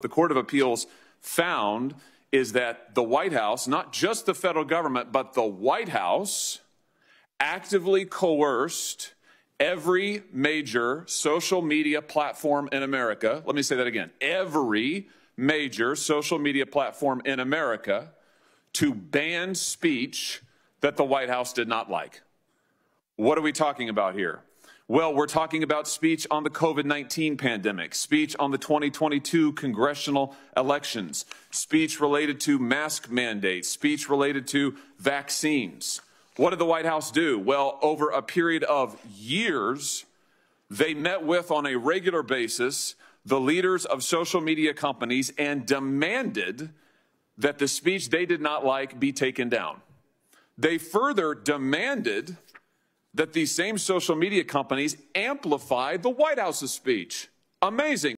the Court of Appeals found is that the White House, not just the federal government, but the White House, actively coerced every major social media platform in America. Let me say that again every major social media platform in America to ban speech that the White House did not like. What are we talking about here? Well, we're talking about speech on the COVID 19 pandemic, speech on the 2022 congressional elections, speech related to mask mandates, speech related to vaccines. What did the White House do? Well, over a period of years, they met with on a regular basis the leaders of social media companies and demanded that the speech they did not like be taken down. They further demanded that these same social media companies amplify the White House's speech. Amazing.